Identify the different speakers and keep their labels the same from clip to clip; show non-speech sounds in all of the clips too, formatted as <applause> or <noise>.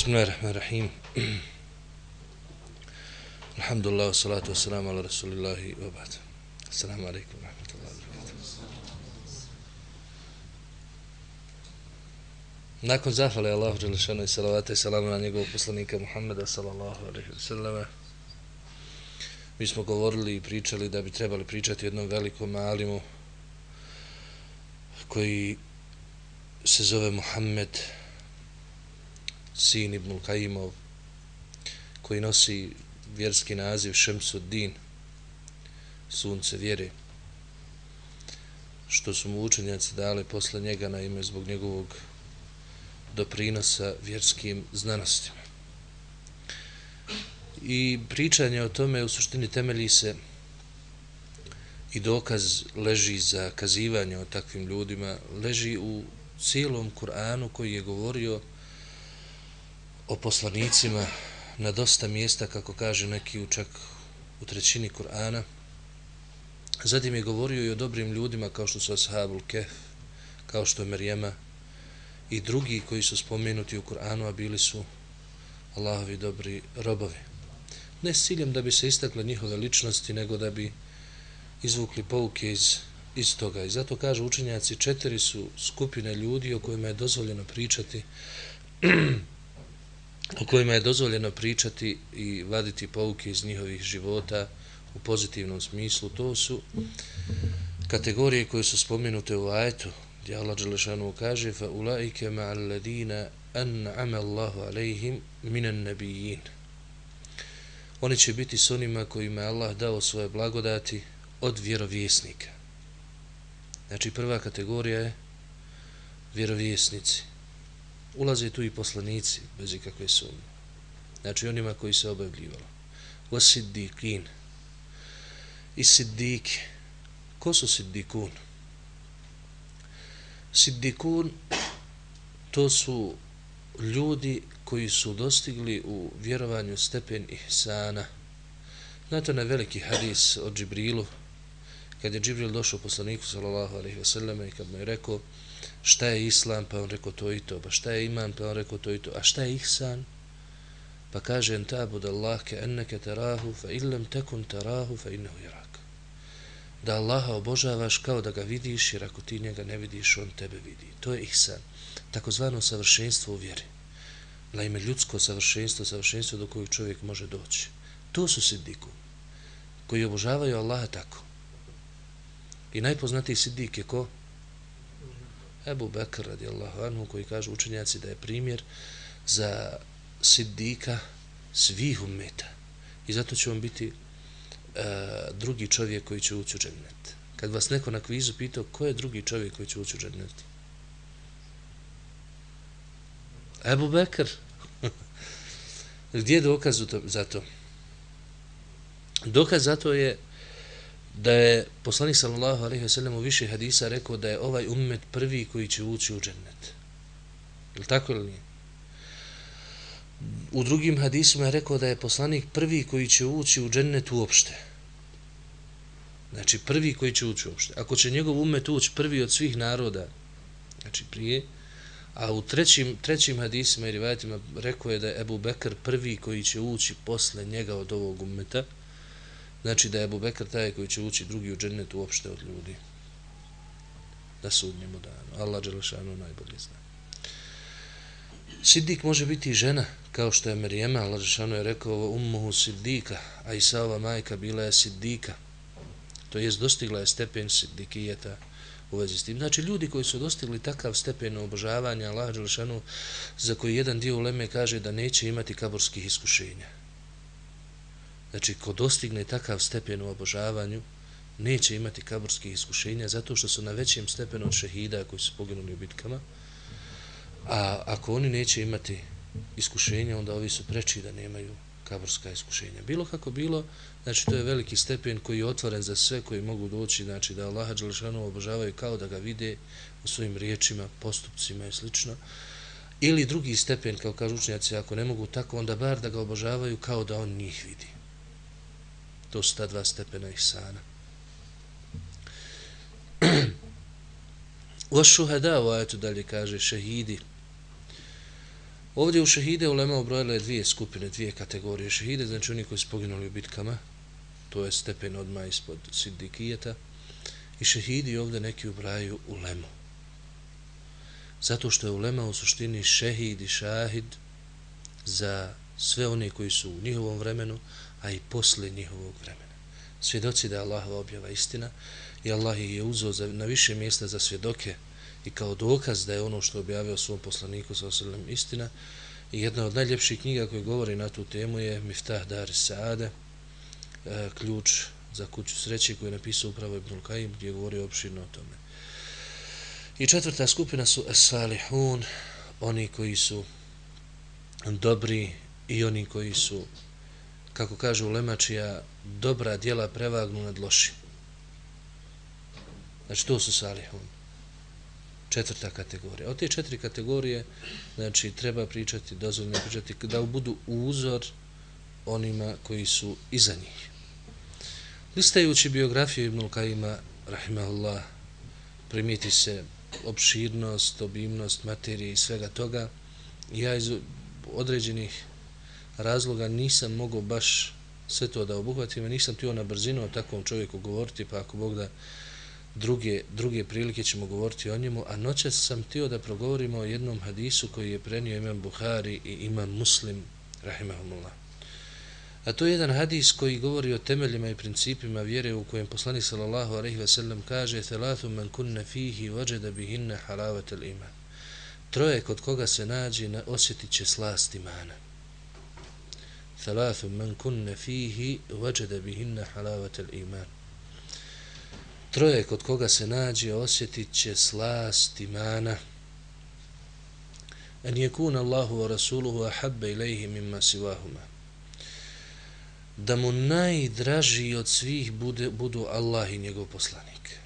Speaker 1: Bismillahirrahmanirrahim. <clears throat> Alhamdulillah, salatu wassalamu ala rasulillahi wa ba'd. Assalamu alaikum wa rahmatullahi wa barakatuh. Nakon zahvala je Allahu Đelešanu i salavata i salama na njegovog poslanika Muhammeda sallallahu alaihi wa sallam. Mi smo govorili i pričali da bi trebali pričati jednom velikom alimu koji se zove Muhammed Muhammed sin Ibn Kajimov koji nosi vjerski naziv Šemsuddin sunce vjere što su mu učenjaci dali posle njega na ime zbog njegovog doprinosa vjerskim znanostima. I pričanje o tome u suštini temelji se i dokaz leži za kazivanje o takvim ljudima, leži u cijelom Kur'anu koji je govorio o o poslanicima na dosta mjesta, kako kaže neki čak u trećini Kur'ana. Zatim je govorio i o dobrim ljudima kao što su Ashabul Kef, kao što je Marijema i drugi koji su spomenuti u Kur'anu, a bili su Allahovi dobri robovi. Ne s ciljem da bi se istakle njihove ličnosti, nego da bi izvukli pouke iz, iz toga. I zato kažu učenjaci, četiri su skupine ljudi o kojima je dozvoljeno pričati <clears throat> o kojima je dozvoljeno pričati i vaditi pouke iz njihovih života u pozitivnom smislu. To su kategorije koje su spomenute u ajetu, gdje Allah Đelešanu kaže fa مَعَ الَّذِينَ أَنْعَمَ an'ama Allahu مِنَ minan. Oni će biti s onima kojima je Allah dao svoje blagodati od vjerovjesnika. Znači prva kategorija je vjerovjesnici ulaze tu i poslanici bez ikakve sumnje. Znači onima koji se objavljivalo. O siddiqin. I siddiki. Ko su siddikun? Siddikun to su ljudi koji su dostigli u vjerovanju stepen ihsana. Znate na veliki hadis od Džibrilu, kad je Džibril došao poslaniku sallallahu alaihi wasallam i kad mu je rekao šta je islam, pa on rekao to i to, pa šta je iman, pa on rekao to i to, a šta je ihsan? Pa kaže en tabud Allah ke enneke tarahu, fa illam tekun tarahu, fa innehu jarak. Da Allaha obožavaš kao da ga vidiš, jer ako ti njega ne vidiš, on tebe vidi. To je ihsan, takozvano savršenstvo u vjeri. Naime, ljudsko savršenstvo, savršenstvo do kojeg čovjek može doći. To su siddiku, koji obožavaju Allaha tako. I najpoznatiji siddik je ko? Ebu Bekr radijallahu anhu koji kaže učenjaci da je primjer za siddika svih umeta. I zato će on biti e, drugi čovjek koji će ući u džennet. Kad vas neko na kvizu pitao ko je drugi čovjek koji će ući u džennet? Ebu Bekr. <laughs> Gdje je dokaz za to? Dokaz za to je da je poslanik sallallahu alejhi ve sellem u više hadisa rekao da je ovaj ummet prvi koji će ući u džennet. Je tako ili nije? U drugim hadisima je rekao da je poslanik prvi koji će ući u džennet uopšte. Znači prvi koji će ući uopšte. Ako će njegov ummet ući prvi od svih naroda, znači prije, a u trećim, trećim hadisima i rivajatima rekao je da je Ebu Bekr prvi koji će ući posle njega od ovog ummeta, Znači da je Abu Bekr taj koji će ući drugi u džennetu uopšte od ljudi. Da sudnjemu danu. Allah Đelešanu najbolje zna. Siddik može biti i žena, kao što je Merijema, Allah Đelešanu je rekao ummuhu siddika, a Isaova majka bila je siddika. To jest dostigla je stepen siddikijeta u vezi s tim. Znači ljudi koji su dostigli takav stepen obožavanja Allah Đelešanu, za koji jedan dio uleme kaže da neće imati kaborskih iskušenja znači ko dostigne takav stepen u obožavanju, neće imati kaburskih iskušenja zato što su na većem stepenu od šehida koji su poginuli u bitkama, a ako oni neće imati iskušenja, onda ovi su preči da nemaju kaburska iskušenja. Bilo kako bilo, znači to je veliki stepen koji je otvoren za sve koji mogu doći, znači da Allaha Đelešanu obožavaju kao da ga vide u svojim riječima, postupcima i slično. Ili drugi stepen, kao kažu učenjaci, ako ne mogu tako, onda bar da ga obožavaju kao da on njih vidi. To su ta dva stepena ihsana. <clears throat> Wa šuhada u ajetu dalje kaže šehidi. Ovdje u šehide ulema obrojile dvije skupine, dvije kategorije šehide, znači oni koji su poginuli u bitkama, to je stepen odmah ispod sindikijeta, i šehidi ovdje neki ubraju ulemu. Zato što je ulema u suštini šehid i šahid za sve one koji su u njihovom vremenu, a i posle njihovog vremena. Svjedoci da je Allahova objava istina i Allah je uzao za, na više mjesta za svjedoke i kao dokaz da je ono što objavio svom poslaniku sa osrednjem istina i jedna od najljepših knjiga koje govori na tu temu je Miftah Dar Saade e, ključ za kuću sreće koju je napisao upravo Ibn Kajim gdje je govorio opširno o tome i četvrta skupina su Salihun oni koji su dobri i oni koji su kako kaže Lemačija dobra djela prevagnu nad lošim znači to su Salihun četvrta kategorija. Od te četiri kategorije, znači, treba pričati, dozvoljno pričati, da budu uzor onima koji su iza njih. Listajući biografiju Ibnul Kajima, rahimahullah, primiti se opširnost, obimnost materije i svega toga, ja iz određenih razloga nisam mogao baš sve to da obuhvatim, nisam tio na brzinu o takvom čovjeku govoriti, pa ako Bog da druge, druge prilike ćemo govoriti o njemu, a noćas sam tio da progovorimo o jednom hadisu koji je prenio imam Buhari i imam Muslim, rahimahumullah. A to je jedan hadis koji govori o temeljima i principima vjere u kojem poslanik sallallahu alejhi ve sellem kaže thalathu man kunna fihi wajada bihinna halawat al-iman. Troje kod koga se nađe na osjetiće slast imana. ثلاث من كن فيه وجد بهن حلاوة الإيمان troje kod koga se nađe osjetit će slast imana. En je kun Allahu wa Rasuluhu ahabbe ilaihi mimma sivahuma da mu najdraži od svih bude, budu Allah i njegov poslanik.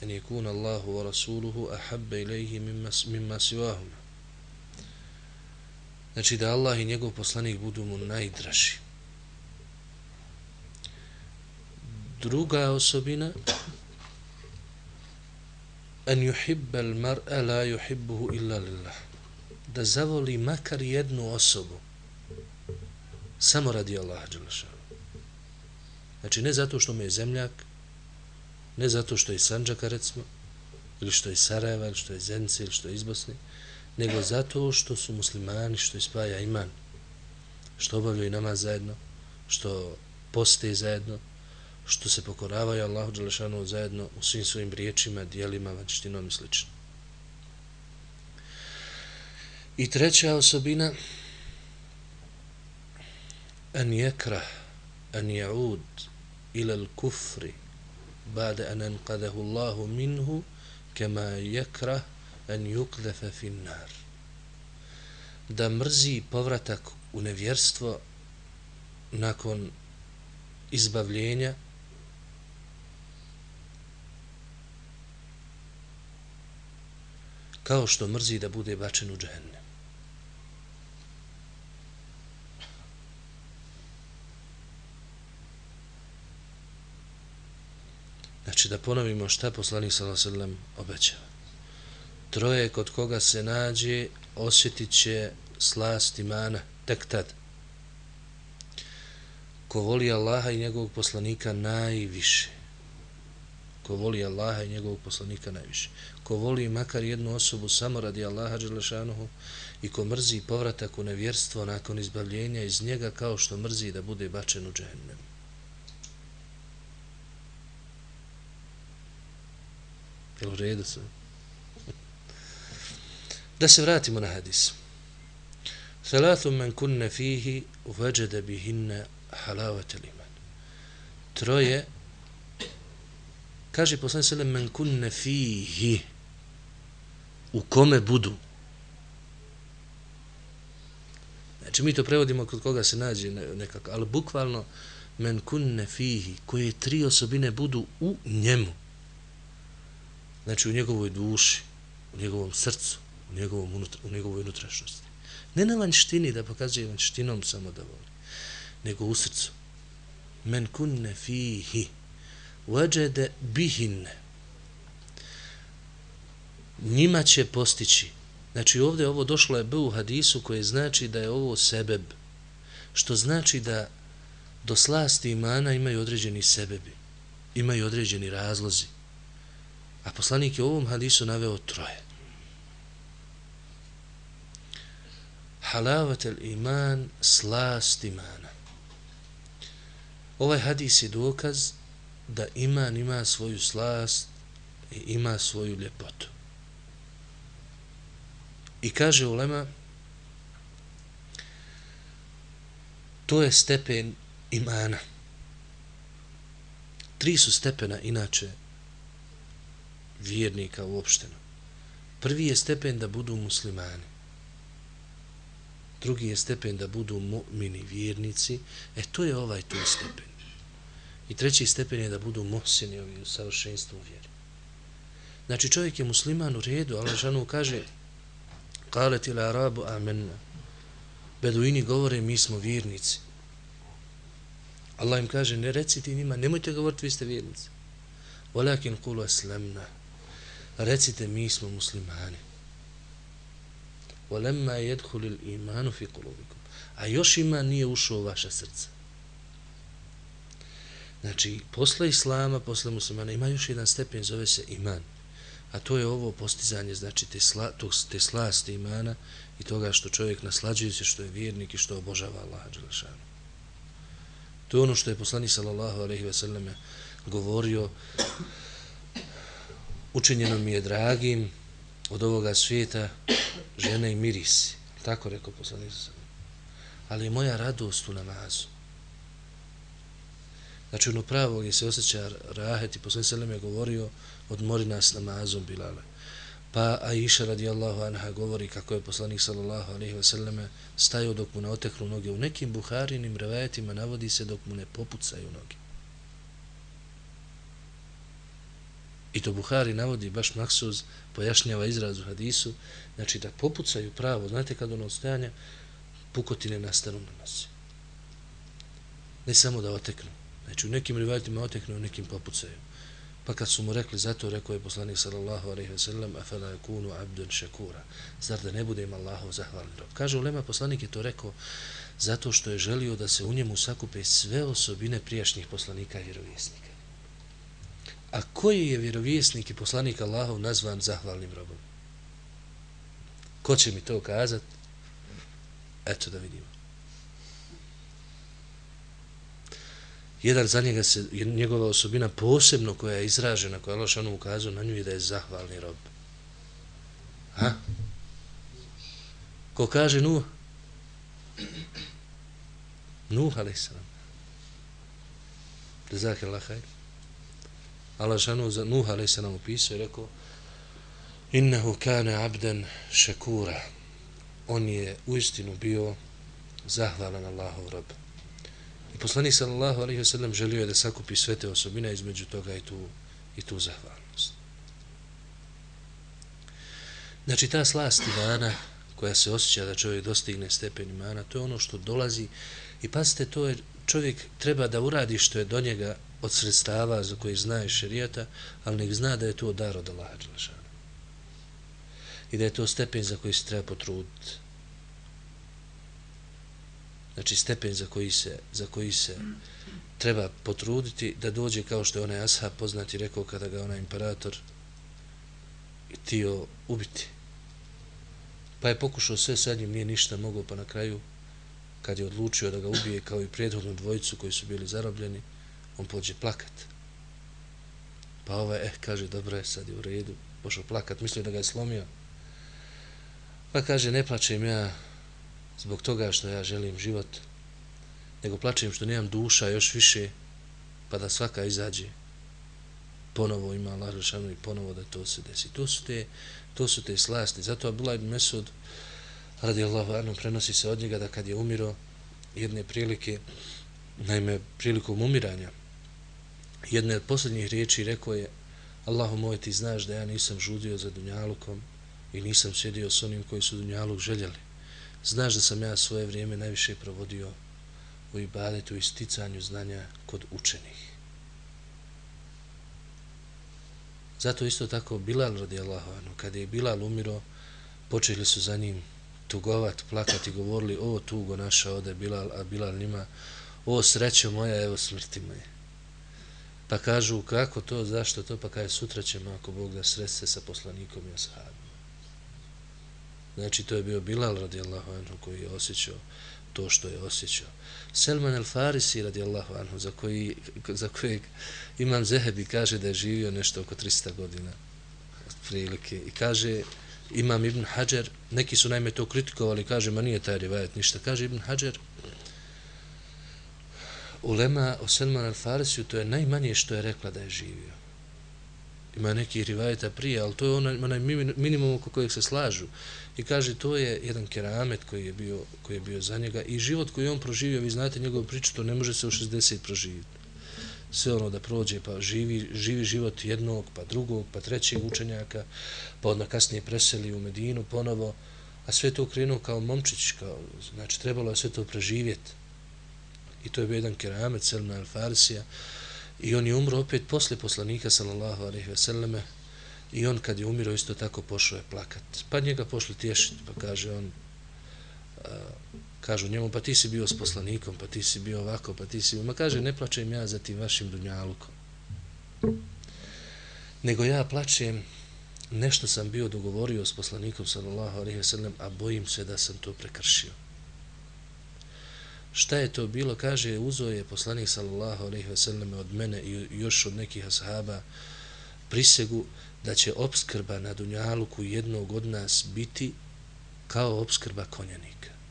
Speaker 1: En je kun Allahu wa Rasuluhu ahabbe ilaihi mimma, mimma sivahuma znači da Allah i njegov poslanik budu mu najdraži. Druga osobina an yuhibba al-mar'a la yuhibbuhu illa lillah. Da zavoli makar jednu osobu samo radi Allaha dželešanu znači ne zato što mu je zemljak ne zato što je Sanđaka recimo ili što je Sarajeva ili što je Zence ili što je iz Bosne nego zato što su muslimani što ispaja iman što obavljaju namaz zajedno što poste zajedno što se pokoravaju Allahu Đelešanu zajedno u svim svojim riječima, dijelima, vanštinom i sl. I treća osobina an jekrah an jaud ila al-kufri ba'da an anqadahu Allahu minhu kema jekrah an yuklefe fin nar da mrzi povratak u nevjerstvo nakon izbavljenja kao što mrzi da bude bačen u džehennem. Znači da ponovimo šta poslanik s.a.v. obećava. Troje kod koga se nađe osjetit će slast imana tek tad. Ko voli Allaha i njegovog poslanika najviše ko voli Allaha i njegovog poslanika najviše. Ko voli makar jednu osobu samo radi Allaha Đelešanuhu i ko mrzi povratak u nevjerstvo nakon izbavljenja iz njega kao što mrzi da bude bačen u džennem. Jel u redu sam? Da se vratimo na hadis. Thalathu men kunne fihi uveđede bihinne halavate liman. Troje kaže poslanik sallam men kunne fihi u kome budu znači mi to prevodimo kod koga se nađe nekako ali bukvalno men kunne fihi koje tri osobine budu u njemu znači u njegovoj duši u njegovom srcu u, njegovom, u njegovoj unutrašnosti. Ne na vanštini da pokazuje vanštinom samo da voli, nego u srcu. Men kunne fihi vajede bihinne. Njima će postići. Znači ovdje ovo došlo je B u hadisu koje znači da je ovo sebeb. Što znači da do slasti imana imaju određeni sebebi. Imaju određeni razlozi. A poslanik je u ovom hadisu naveo troje. Halavatel iman, slast imana. Ovaj hadis je dokaz da iman ima svoju slast i ima svoju ljepotu. I kaže ulema, to je stepen imana. Tri su stepena, inače, vjernika uopšteno. Prvi je stepen da budu muslimani. Drugi je stepen da budu mu'mini vjernici. E, to je ovaj tu stepen. I treći stepen je da budu mohsini ovi u savršenstvu vjeri. Znači, čovjek je musliman u redu, ali žanu kaže Kalet ila arabu amenna. Beduini govore, mi smo vjernici. Allah im kaže, ne recite njima, nemojte govoriti, vi ste vjernici. Walakin kulu aslamna. Recite, mi smo muslimani. وَلَمَّا يَدْخُلِ الْإِمَانُ فِي قُلُوبِكُمْ. A još ima nije ušao u vaše srce. Znači, posle islama, posle muslimana, ima još jedan stepen, zove se iman. A to je ovo postizanje, znači, te, sla, tog, te slasti imana i toga što čovjek naslađuje se, što je vjernik i što obožava Allaha Đelešanu. To je ono što je poslani sallallahu alaihi ve selleme govorio učinjeno mi je dragim od ovoga svijeta žene i mirisi. Tako rekao poslanik sallallahu Ali moja radost u namazu. Znači ono pravo gdje se osjeća rahet i poslanik sa je govorio odmori nas namazom Bilale. Pa Aisha radijallahu anha govori kako je poslanik sallallahu alaihi ve selleme stajao dok mu ne oteknu noge. U nekim buharinim revajetima navodi se dok mu ne popucaju noge. I to Buhari navodi, baš Maksuz pojašnjava izraz u hadisu, znači da popucaju pravo, znate kad ono stajanja, pukotine nastanu na nosi. Ne samo da oteknu. Znači u nekim rivajetima oteknu, u nekim popucaju. Pa kad su mu rekli, zato rekao je poslanik sallallahu alaihi ve sellem afela yakunu kunu abdun shakura. Zar da ne bude im Allahov zahvalan rob? Kaže ulema, poslanik je to rekao zato što je želio da se u njemu sakupe sve osobine prijašnjih poslanika i vjerovjesnika. A koji je vjerovjesnik i poslanik Allahov nazvan zahvalnim robom? Ko će mi to kazat? Eto da vidimo. jedan za njega se, njegova osobina posebno koja je izražena, koja je Lošanu ukazao na nju je da je zahvalni rob. Ha? Ko kaže Nuh? Nuh, ali sam. Rizak je lahaj. Allah šanu za Nuh, ali sam nam upisao i rekao Innehu kane abden šekura. On je uistinu bio zahvalan Allahov rob. I poslanik sallallahu alejhi ve sellem želio je da sakupi sve te osobine između toga i tu i tu zahvalnost. Znači ta slast imana koja se osjeća da čovjek dostigne stepen imana, to je ono što dolazi i pazite, to je čovjek treba da uradi što je do njega od sredstava za koje zna šerijata, ali nek zna da je to dar od Allaha I da je to stepen za koji se treba potruditi znači stepen za koji se, za koji se treba potruditi da dođe kao što je onaj ashab poznati rekao kada ga onaj imperator tio ubiti. Pa je pokušao sve sa njim, nije ništa mogao, pa na kraju, kad je odlučio da ga ubije kao i prethodnu dvojicu koji su bili zarobljeni, on pođe plakat. Pa ovaj, eh, kaže, dobro je, sad je u redu, pošao plakat, mislio da ga je slomio. Pa kaže, ne plačem ja, zbog toga što ja želim život, nego plačem što nemam duša još više, pa da svaka izađe ponovo ima Allah Žešanu i ponovo da to se desi. To su te, to su te slasti. Zato Abdullah ibn Mesud radijallahu anhu prenosi se od njega da kad je umiro jedne prilike, naime prilikom umiranja, jedne od posljednjih riječi rekao je Allahu moj ti znaš da ja nisam žudio za Dunjalukom i nisam sjedio s onim koji su Dunjaluk željeli Znaš da sam ja svoje vrijeme najviše provodio u ibadetu i sticanju znanja kod učenih. Zato isto tako Bilal radijallahu anhu, kada je Bilal umiro, počeli su za njim tugovat, plakati, govorili, o tugo naša ode Bilal, a Bilal njima, o srećo moja, evo smrti moje. Pa kažu, kako to, zašto to, pa kaj sutra ćemo, ako Bog da sresti sa poslanikom i ashabima. Znači, to je bio Bilal radijallahu anhu koji je osjećao to što je osjećao. Selman el Farisi radijallahu anhu, za, koji, za kojeg imam Zehebi, kaže da je živio nešto oko 300 godina prilike. I kaže, imam Ibn Hajar, neki su najme to kritikovali, kaže, ma nije taj rivajet ništa. Kaže Ibn Hajar, ulema o Selman al-Farisiju, to je najmanje što je rekla da je živio. Ima neki rivajeta prije, ali to je onaj, onaj minimum oko kojeg se slažu. I kaže, to je jedan keramet koji je bio, koji je bio za njega. I život koji on proživio, vi znate njegovu priču, to ne može se u 60 proživiti. Sve ono da prođe, pa živi, živi život jednog, pa drugog, pa trećeg učenjaka, pa onda kasnije preseli u Medinu ponovo, a sve to krenuo kao momčić, kao, znači trebalo je sve to preživjeti. I to je bio jedan keramet, Selma al-Farsija, i on je umro opet posle poslanika, sallallahu alaihi ve selleme, I on kad je umiro isto tako pošao je plakat. Pa njega pošli tješiti, pa kaže on, a, kažu njemu, pa ti si bio s poslanikom, pa ti si bio ovako, pa ti si bio, ma kaže, ne plačem ja za tim vašim dunjalukom. Nego ja plačem, nešto sam bio dogovorio s poslanikom, sallallahu alaihi wa sallam, a bojim se da sam to prekršio. Šta je to bilo? Kaže, uzo je poslanik, sallallahu alaihi wa sallam, od mene i još od nekih ashaba prisegu da će obskrba na Dunjaluku jednog od nas biti kao obskrba konjanika.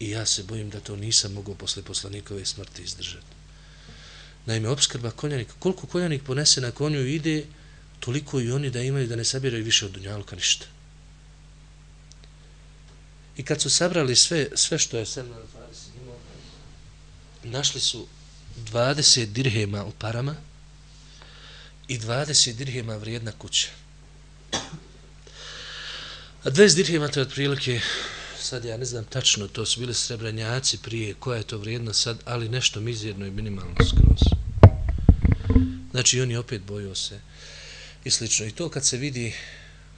Speaker 1: I ja se bojim da to nisam mogao posle poslanikove smrti izdržati. Naime, obskrba konjanika, koliko konjanik ponese na konju ide, toliko i oni da imaju da ne sabiraju više od Dunjaluka ništa. I kad su sabrali sve, sve što je Selman Faris imao, našli su 20 dirhema u parama, i 20 dirhema vrijedna kuća. A 20 dirhema to je otprilike, sad ja ne znam tačno, to su bili srebranjaci prije, koja je to vrijedna sad, ali nešto mizirno i minimalno skroz. Znači, oni opet bojio se i slično. I to kad se vidi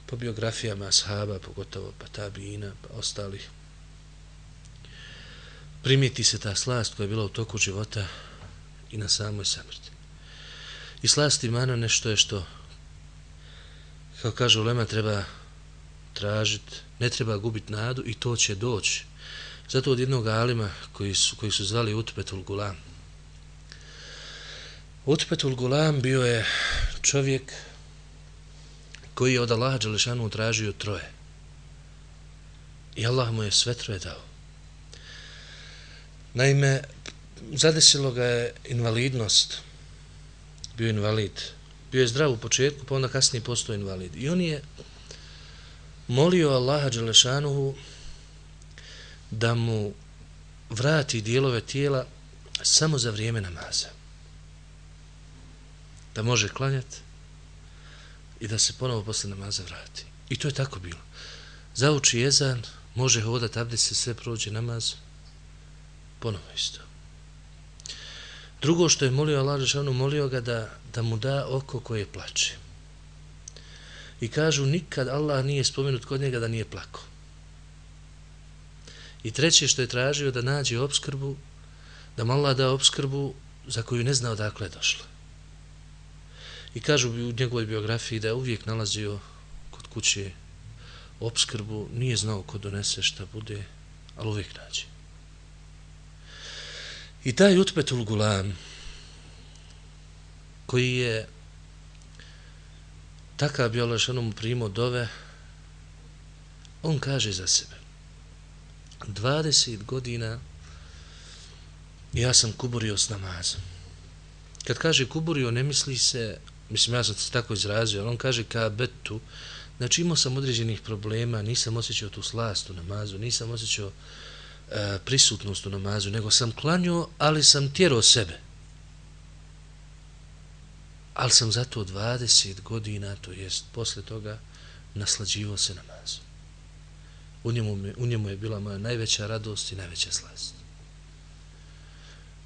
Speaker 1: po biografijama ashaba, pogotovo pa tabina, pa ostalih, primijeti se ta slast koja je bila u toku života i na samoj samrti. I slast imana nešto je što, kao kaže Ulema, treba tražiti, ne treba gubiti nadu i to će doći. Zato od jednog alima koji su, koji su zvali Utpetul Gulam. Utpetul Gulam bio je čovjek koji je od Allaha Đelešanu tražio troje. I Allah mu je sve troje dao. Naime, zadesilo ga je invalidnost, bio invalid. Bio je zdrav u početku, pa onda kasnije postao invalid. I on je molio Allaha Đelešanuhu da mu vrati dijelove tijela samo za vrijeme namaza. Da može klanjati i da se ponovo posle namaza vrati. I to je tako bilo. Zauči jezan, može hodati, abdi se sve prođe namaz, ponovo isto. Drugo što je molio Allah Žešanu, molio ga da, da mu da oko koje plače. I kažu, nikad Allah nije spomenut kod njega da nije plako. I treće što je tražio da nađe obskrbu, da mu Allah da obskrbu za koju ne zna odakle je došla. I kažu u njegovoj biografiji da je uvijek nalazio kod kuće obskrbu, nije znao ko donese šta bude, ali uvijek nađe. I taj Utbetul Gulam, koji je takav bi Allah šanom primo dove, on kaže za sebe. 20 godina ja sam kuburio s namazom. Kad kaže kuburio, ne misli se, mislim ja sam se tako izrazio, ali on kaže ka betu, znači imao sam određenih problema, nisam osjećao tu slast u namazu, nisam osjećao E, prisutnost u namazu, nego sam klanio, ali sam tjerao sebe. Ali sam zato 20 godina, to jest posle toga, naslađivao se namazom. U njemu, u njemu je bila moja najveća radost i najveća slast.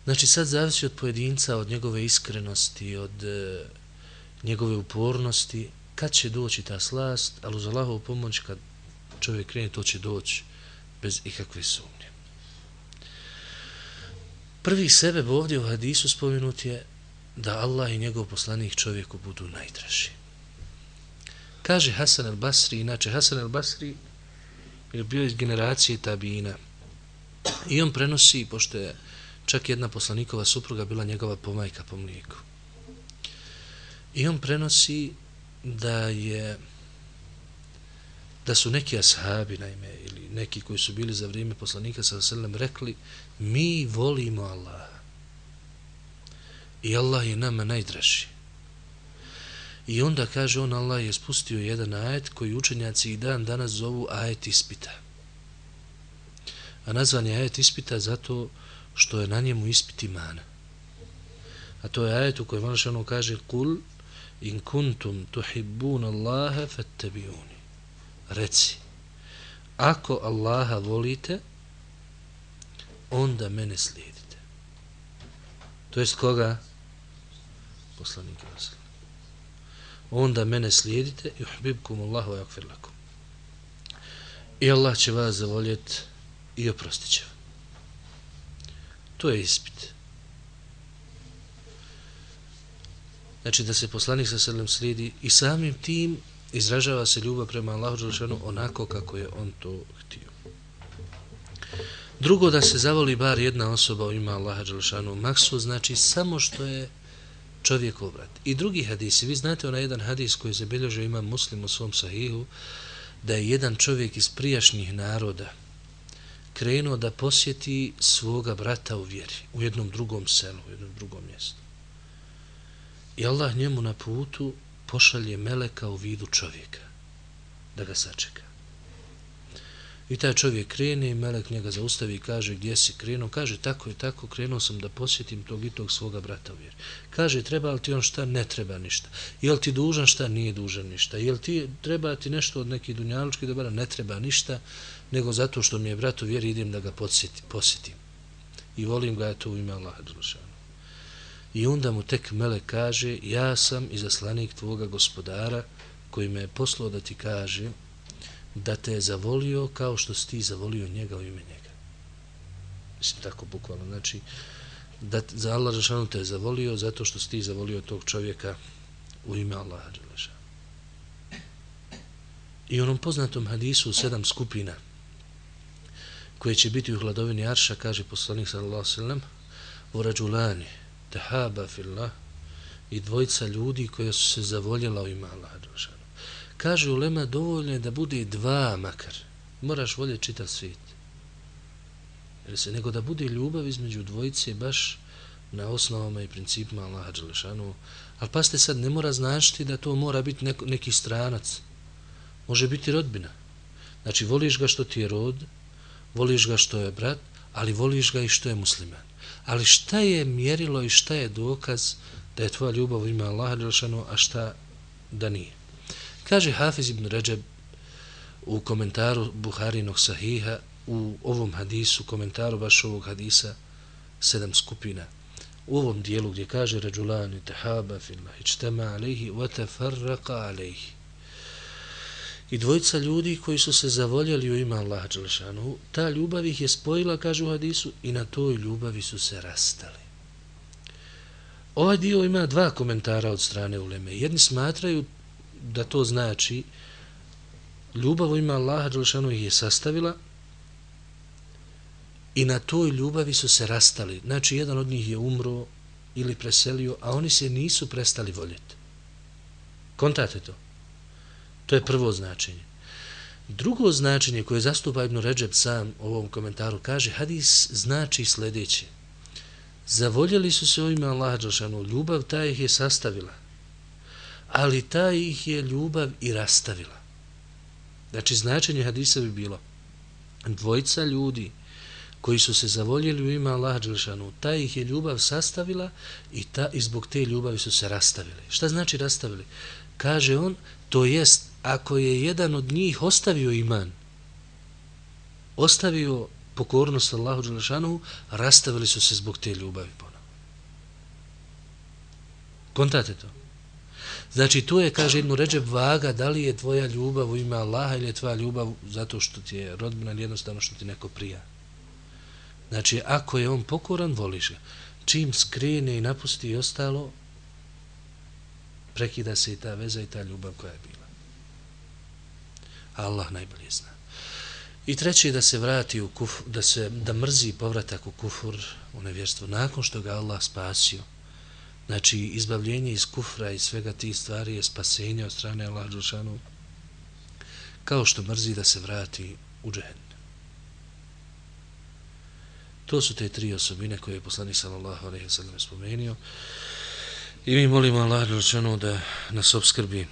Speaker 1: Znači sad zavisi od pojedinca, od njegove iskrenosti, od e, njegove upornosti, kad će doći ta slast, ali uz Allahovu pomoć kad čovjek krene, to će doći bez ikakve sumnje. Prvi sebe ovdje u hadisu spomenut je da Allah i njegov poslanik čovjeku budu najdraži. Kaže Hasan al-Basri, inače Hasan al-Basri je bio iz generacije tabina i on prenosi, pošto je čak jedna poslanikova supruga bila njegova pomajka po mlijeku. I on prenosi da je da su neki ashabi naime ili neki koji su bili za vrijeme poslanika sa selem rekli mi volimo Allah i Allah je nama najdraži. I onda kaže on Allah je spustio jedan ajet koji učenjaci i dan danas zovu ajet ispita. A nazvan je ajet ispita zato što je na njemu ispit imana. A to je ajet u kojem ono kaže kul in kuntum tuhibbun Allaha fattabi'uni. Reci ako Allaha volite onda mene slijedite. To jest koga? Poslanik Rasul. Onda mene slijedite yuhibbukum Allahu wa lakum. I Allah će vas zavoljeti i oprostit će to je ispit. Znači da se poslanik sa selem slijedi i samim tim izražava se ljubav prema Allahu Đelšanu onako kako je on to htio. Drugo, da se zavoli bar jedna osoba u ima Allaha Đelšanu maksu, znači samo što je čovjekov brat. I drugi hadisi, vi znate onaj jedan hadis koji je zabilježio ima muslim u svom sahihu, da je jedan čovjek iz prijašnjih naroda krenuo da posjeti svoga brata u vjeri, u jednom drugom selu, u jednom drugom mjestu. I Allah njemu na putu pošalje meleka u vidu čovjeka da ga sačeka. I taj čovjek krene i melek njega zaustavi i kaže gdje si krenuo. Kaže tako i tako krenuo sam da posjetim tog i tog svoga brata u vjeri. Kaže treba li ti on šta? Ne treba ništa. Je li ti dužan šta? Nije dužan ništa. Je li ti treba ti nešto od nekih dunjalučkih dobara? Ne treba ništa. Nego zato što mi je brat u vjeri idem da ga posjetim. I volim ga eto u ime Allaha Đelešanu. I onda mu tek Mele kaže, ja sam izaslanik tvoga gospodara koji me je poslao da ti kaže da te je zavolio kao što si ti zavolio njega u ime njega. Mislim tako bukvalno. Znači, da za Allah Žešanu te je zavolio zato što si ti zavolio tog čovjeka u ime Allaha Žešanu. I onom poznatom hadisu sedam skupina koje će biti u hladovini Arša, kaže poslanik sallallahu sallam, u rađulani, tehaba fillah i dvojica ljudi koja su se zavoljela u ime Allah Žešanu Kaže ulema dovoljno je da bude dva makar. Moraš voljeti čitav svijet. Jer se nego da bude ljubav između dvojice baš na osnovama i principima Allaha Đelešanu. Ali pa ste sad, ne mora značiti da to mora biti neko, neki stranac. Može biti rodbina. Znači, voliš ga što ti je rod, voliš ga što je brat, ali voliš ga i što je musliman. Ali šta je mjerilo i šta je dokaz da je tvoja ljubav ima Allaha Đelešanu, a šta da nije? Kaže Hafiz ibn Ređeb u komentaru Buharinog sahiha, u ovom hadisu, komentaru baš ovog hadisa, sedam skupina. U ovom dijelu gdje kaže Ređulani tehaba filma ičtema alejhi, wa tefarraka alejhi i dvojica ljudi koji su se zavoljeli u ima Allaha Đelešanu, ta ljubav ih je spojila, kaže u hadisu, i na toj ljubavi su se rastali. Ovaj dio ima dva komentara od strane uleme. Jedni smatraju da to znači ljubav u ima Allah Đelšanu ih je sastavila i na toj ljubavi su se rastali. Znači, jedan od njih je umro ili preselio, a oni se nisu prestali voljeti. Kontate to. To je prvo značenje. Drugo značenje koje zastupa Ibn Ređeb sam u ovom komentaru kaže hadis znači sljedeće. Zavoljeli su se ovime Allah Đelšanu, ljubav ta ih je sastavila, ali ta ih je ljubav i rastavila. Znači značenje hadisa bi bilo dvojca ljudi koji su se zavoljeli u ima Allah Đelšanu, ta ih je ljubav sastavila i, ta, i zbog te ljubavi su se rastavili. Šta znači rastavili? Kaže on, to jest ako je jedan od njih ostavio iman, ostavio pokornost Allahu Đelešanu, rastavili su se zbog te ljubavi ponovno. Kontate to. Znači, to je, kaže Ibnu Ređeb, vaga da li je tvoja ljubav u ime Allaha ili je tvoja ljubav zato što ti je rodbina ili jednostavno što ti neko prija. Znači, ako je on pokoran, voliš ga. Čim skrene i napusti i ostalo, prekida se i ta veza i ta ljubav koja je bila. Allah najbolje zna. I treći da se vrati u kufur, da se da mrzi povratak u kufur, u nevjerstvo, nakon što ga Allah spasio. Znači, izbavljenje iz kufra i svega tih stvari je spasenje od strane Allah Đelšanu, kao što mrzi da se vrati u džehen. To su te tri osobine koje je poslanik sallallahu alaihi sallam spomenio. I mi molimo Allah Đelšanu da nas obskrbi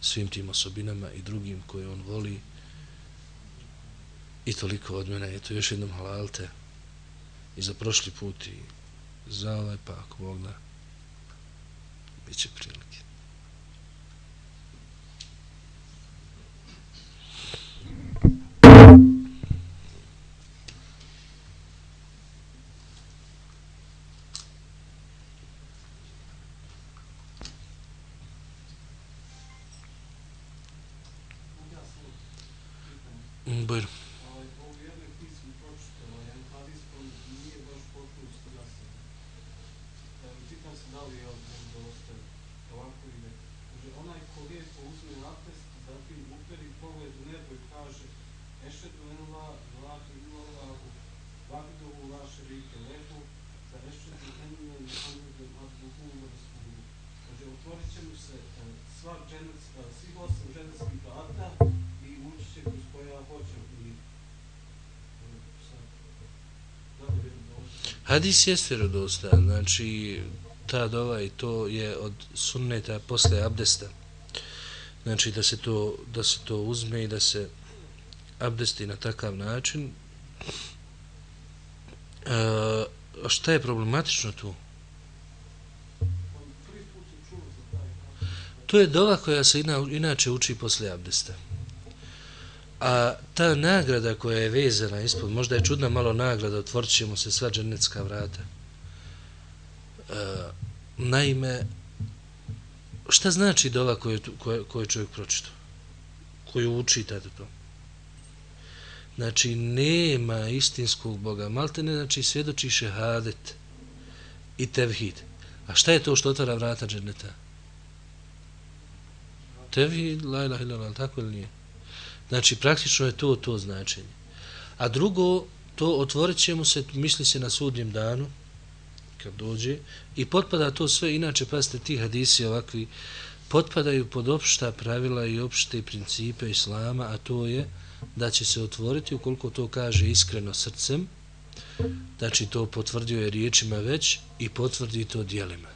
Speaker 1: svim tim osobinama i drugim koje on voli i toliko od mene je još jednom halalte i za prošli put i za ovaj pa ako Bog da. Bit će prilike. Hadis je vjerodostan, znači ta dova i to je od sunneta posle abdesta. Znači da se to da se to uzme i da se abdesti na takav način. E, šta je problematično tu? To je dova koja se ina, inače uči posle abdesta. A ta nagrada koja je vezana ispod, možda je čudna malo nagrada, otvorit ćemo se sva dženecka vrata. E, naime, šta znači dova koju, koju, koju čovjek pročito? Koju uči tada to? Znači, nema istinskog Boga. Malte ne znači svjedoči šehadet i tevhid. A šta je to što otvara vrata dženeta? Tevhid, la ilaha illallah, tako ili nije? Znači, praktično je to to značenje. A drugo, to otvorit će mu se, misli se na sudnjem danu, kad dođe, i potpada to sve, inače, pasite, ti hadisi ovakvi, potpadaju pod opšta pravila i opšte principe Islama, a to je da će se otvoriti, ukoliko to kaže iskreno srcem, znači to potvrdio je riječima već i potvrdi to dijelima.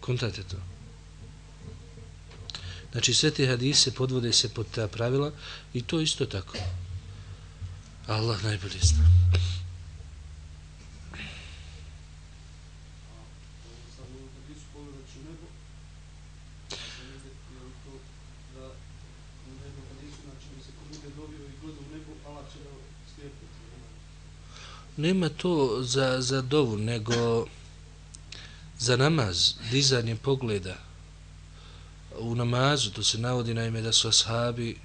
Speaker 1: Kontate to. Znači sve te hadise podvode se pod ta pravila i to isto tako. Allah najbolje zna. Nema to za, za dovu, nego za namaz, dizanje pogleda, u namazu, to se navodi naime da su ashabi,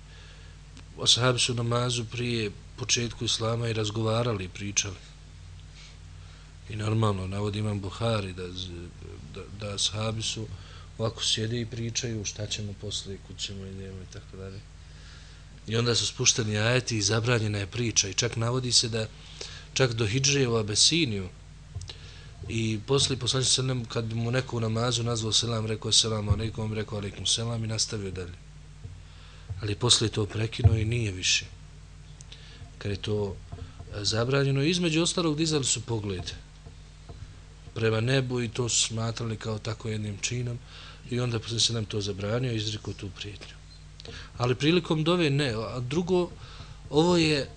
Speaker 1: ashabi su u namazu prije početku islama i razgovarali i pričali. I normalno, navodi imam Buhari da, da, da ashabi su ovako sjede i pričaju šta ćemo posle, kud ćemo idemo i tako dalje. I onda su spušteni ajeti i zabranjena je priča. I čak navodi se da čak do Hidžrijeva u Abesiniju, I posle poslanik sallam, kad bi mu neko u namazu nazvao selam, rekao selam alaikum, rekao alaikum selam i nastavio dalje. Ali posle to prekinuo i nije više. Kad je to e, zabranjeno, između ostalog dizali su pogled prema nebu i to su smatrali kao tako jednim činom i onda posle se nam to zabranio i izrekao tu prijetnju. Ali prilikom dove ne, a drugo, ovo je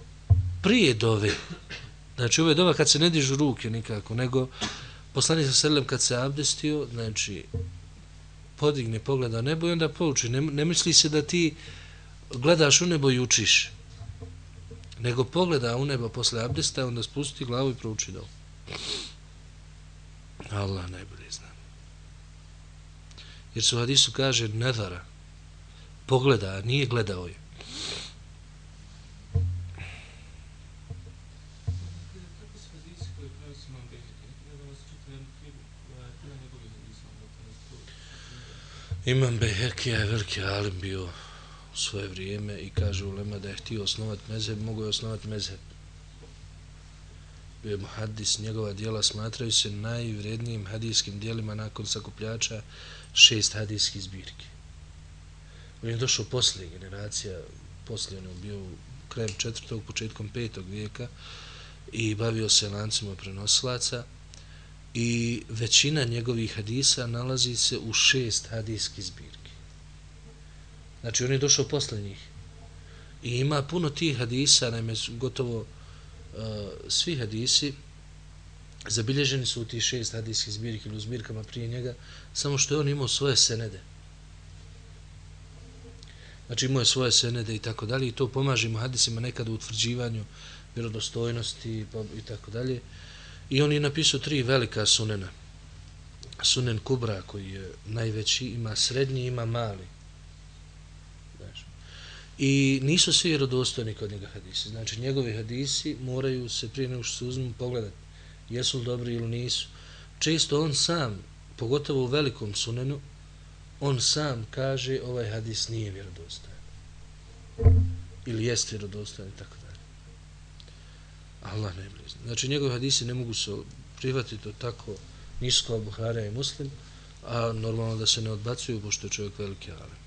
Speaker 1: prije dove, Znači, ovo je doba kad se ne dižu ruke nikako, nego poslani sa selem kad se abdestio, znači, podigne pogleda nebo i onda pouči. Ne, ne misli se da ti gledaš u nebo i učiš, nego pogleda u nebo posle abdesta, onda spusti glavu i prouči dol. Allah najbolje zna. Jer su hadisu kaže nedara, pogleda, nije gledao je. Imam Behekija je veliki alim bio u svoje vrijeme i kaže u Lema da je htio osnovati mezheb, mogu je osnovati mezheb. Bio je muhadis, njegova dijela smatraju se najvrednijim hadijskim dijelima nakon sakupljača šest hadijskih zbirki. On je došao poslije generacija, poslije on je bio krajem četvrtog, početkom petog vijeka i bavio se lancima prenosilaca i većina njegovih hadisa nalazi se u šest hadijskih zbirki. Znači, on je došao posle njih. I ima puno tih hadisa, najme gotovo uh, svi hadisi zabilježeni su u tih šest hadijskih zbirki ili u zbirkama prije njega, samo što je on imao svoje senede. Znači, imao je svoje senede i tako dalje i to pomaže mu hadisima nekada u utvrđivanju vjerodostojnosti pa i tako dalje. I on je napisao tri velika sunena. Sunen Kubra koji je najveći, ima srednji, ima mali. Znači. I nisu svi rodostojni kod njega hadisi. Znači njegovi hadisi moraju se prije nego što se uzmu pogledati jesu li dobri ili nisu. Često on sam, pogotovo u velikom sunenu, on sam kaže ovaj hadis nije vjerodostojan. Ili jest vjerodostojan i tako. Allah najbolje zna. Znači, njegovi hadisi ne mogu se prihvatiti od tako nisko Buhara i Muslim, a normalno da se ne odbacuju, pošto je čovjek veliki alim.